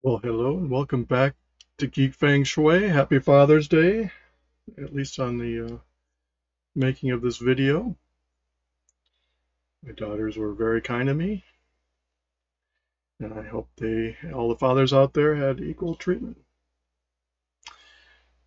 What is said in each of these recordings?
Well, hello and welcome back to Geek Feng Shui. Happy Father's Day, at least on the uh, making of this video. My daughters were very kind to me, and I hope they, all the fathers out there, had equal treatment.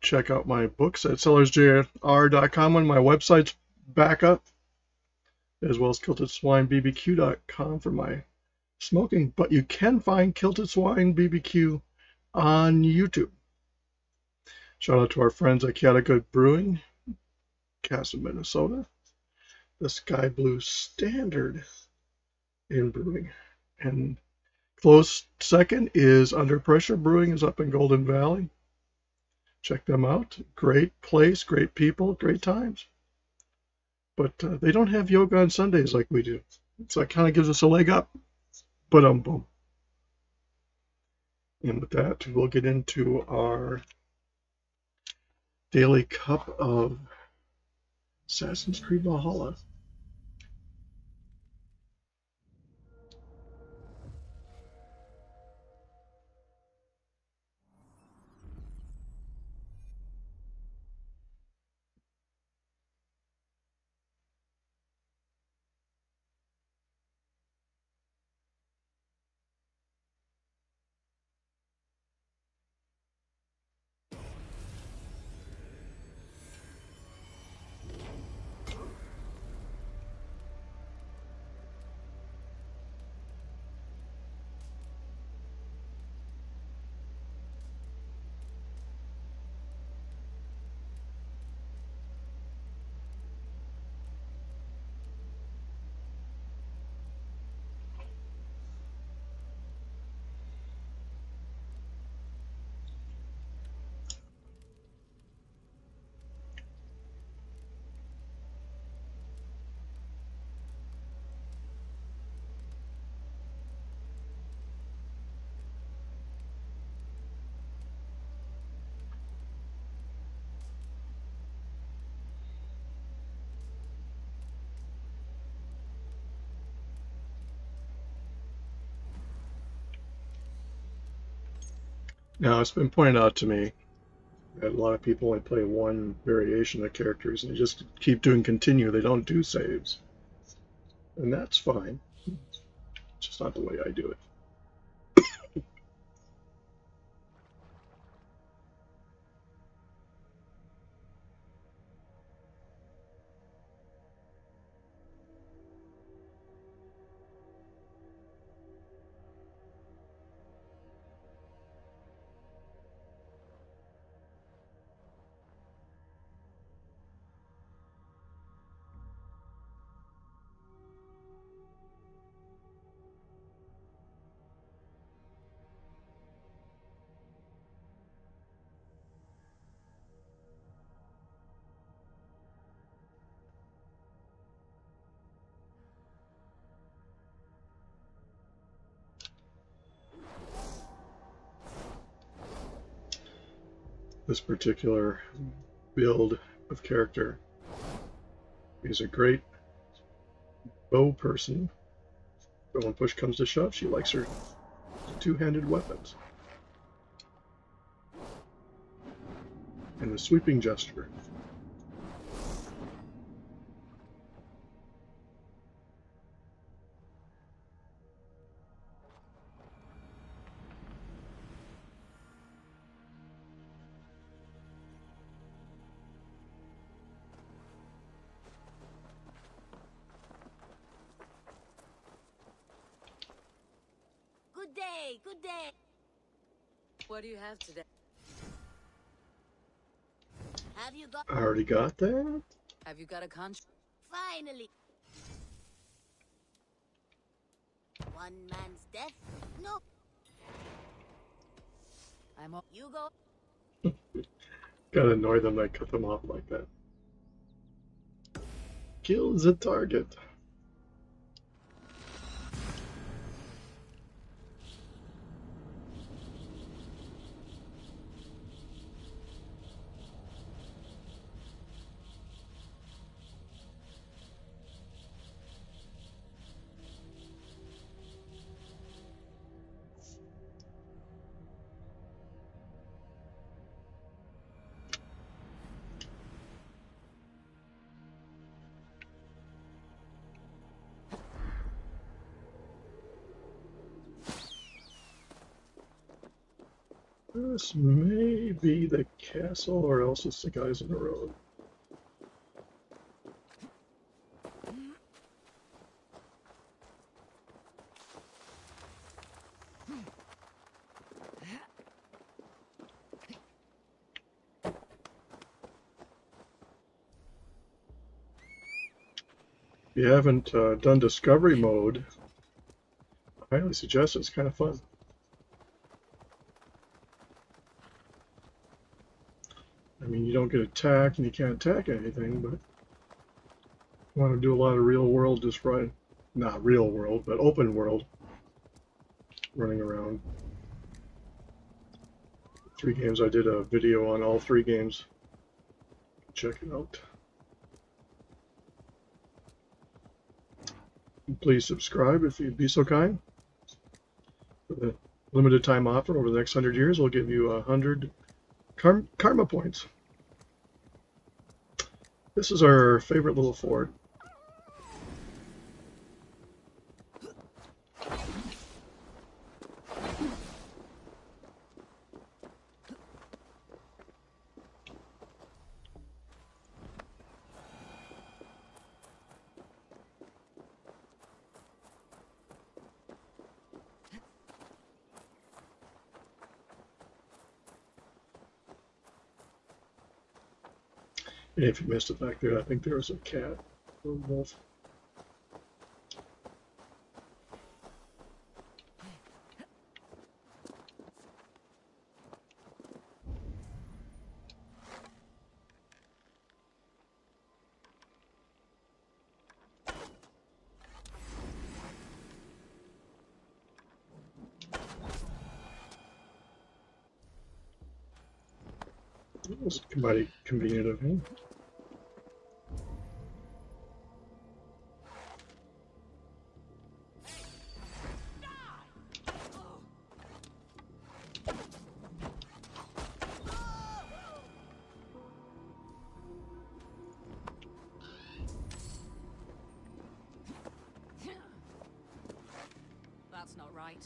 Check out my books at sellersjr.com when my website's back up, as well as kiltedswinebbq.com for my smoking, but you can find Kilted Swine BBQ on YouTube. Shout out to our friends at Good Brewing, Castle, Minnesota. The Sky Blue Standard in brewing. And close second is Under Pressure Brewing is up in Golden Valley. Check them out. Great place, great people, great times. But uh, they don't have yoga on Sundays like we do. So that kind of gives us a leg up. But um boom. And with that, we'll get into our daily cup of Assassin's Creed Valhalla. Now, it's been pointed out to me that a lot of people only play one variation of characters and they just keep doing continue. They don't do saves. And that's fine. It's just not the way I do it. This particular build of character. He's a great bow person, but when push comes to shove, she likes her two-handed weapons. And the sweeping gesture. What do you have today? Have you got? I already got that. Have you got a contract? Finally. One man's death? No. I'm all. You go. Gotta annoy them. I cut them off like that. Kill the target. This may be the castle, or else it's the guys in the road. If you haven't uh, done discovery mode, I highly suggest it. It's kind of fun. Mean, you don't get attacked and you can't attack anything, but you want to do a lot of real world, just right. Not real world, but open world, running around. Three games, I did a video on all three games. Check it out. Please subscribe if you'd be so kind. For the limited time offer over the next hundred years, we'll give you a hundred Kar karma points. This is our favorite little fort. And if you missed it back there, I think there was a cat or wolf. That was convenient of him. That's not right.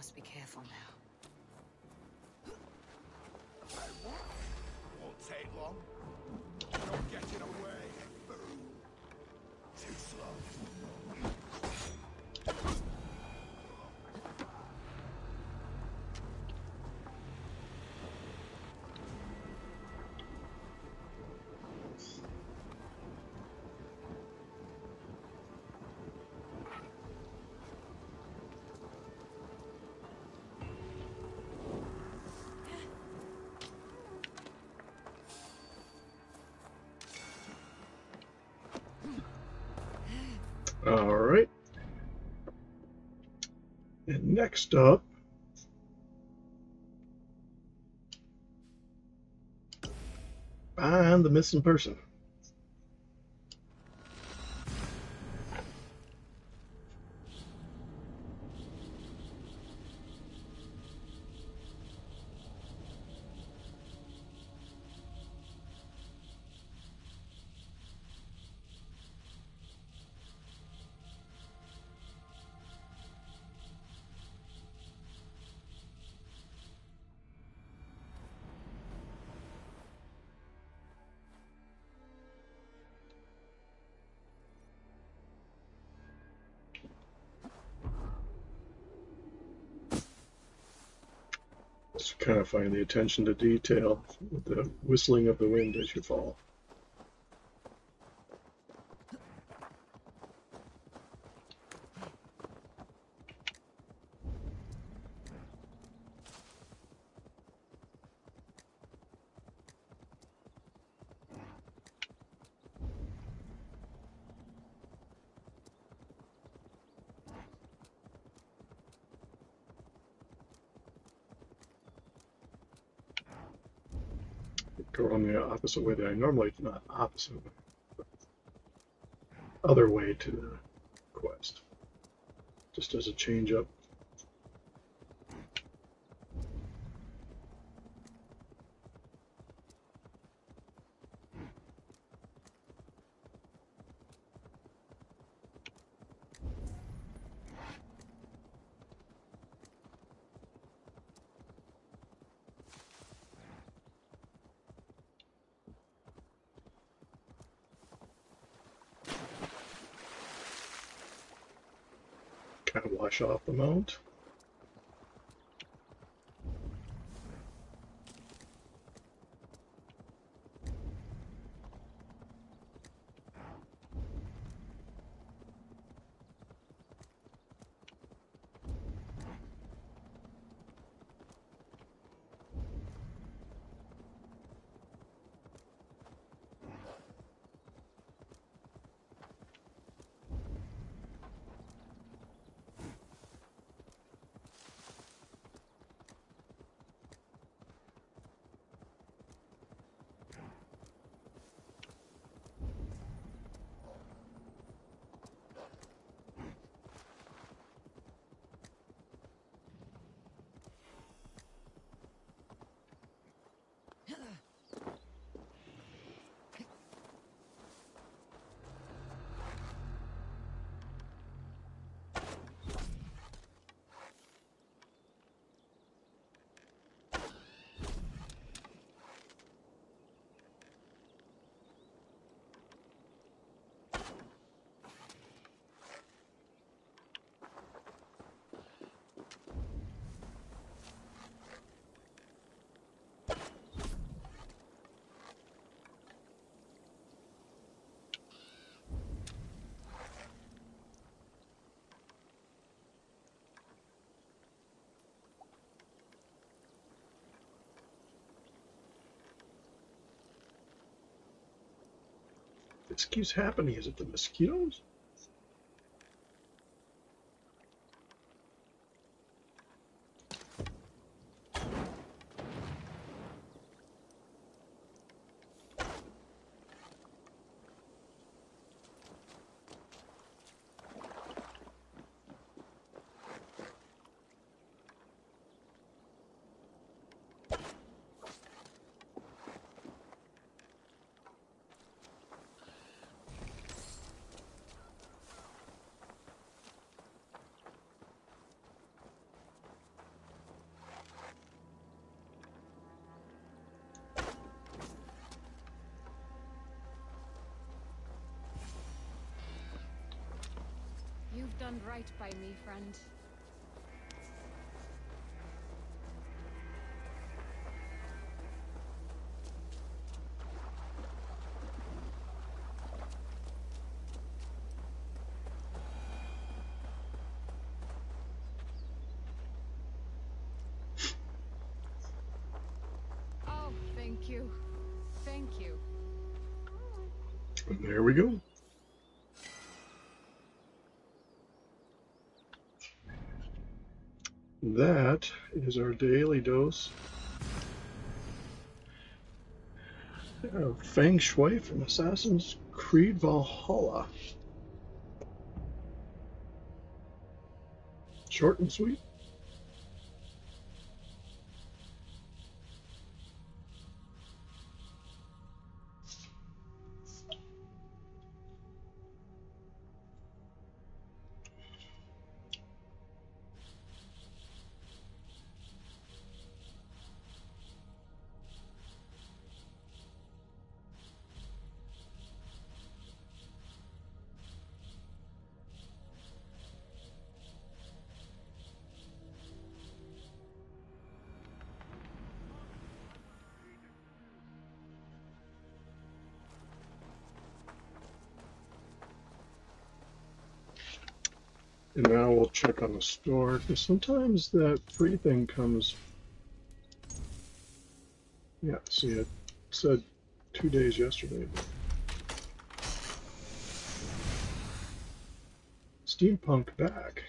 Must be careful now. Won't take long. Away. Too slow. And next up, find the missing person. Kind of find the attention to detail with the whistling of the wind as you fall. Go on the opposite way that I normally, do, not opposite, but other way to the quest. Just as a change up. kind of wash off the mount. Keeps happening. Is it the mosquitoes? Done right by me, friend. Oh, thank you. Thank you. And there we go. That is our daily dose of Feng Shui from Assassin's Creed Valhalla. Short and sweet. And now we'll check on the store because sometimes that free thing comes. Yeah, see, it said two days yesterday. Steampunk back.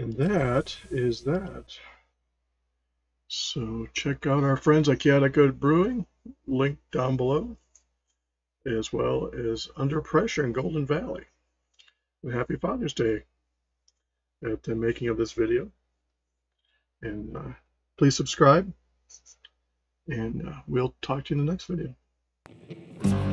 And that is that. So check out our friends at Chaotic Good Brewing, link down below, as well as Under Pressure in Golden Valley. And happy Father's Day at the making of this video. And uh, please subscribe, and uh, we'll talk to you in the next video.